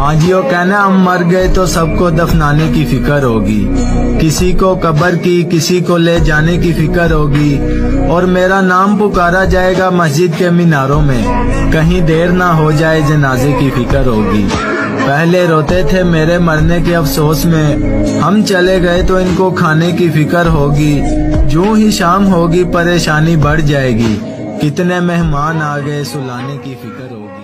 हाजियों कहना, हम मर गए तो सबको दफनाने की फ़िक्र होगी। किसी को कब्र की, किसी को ले जाने की फ़िक्र होगी। और मेरा नाम पुकारा जाएगा मस्जिद के मीनारों में। कहीं देर ना हो जाए जनाजे की फ़िक्र होगी। पहले रोते थे मेरे मरने के अफसोस में। हम चले गए तो इनको खाने की फ़िक्र होगी। जो ही शाम होगी, परेशानी बढ़ जाएगी। कितने मेहमान आ गए, सुलाने की फ़िक्र होगी।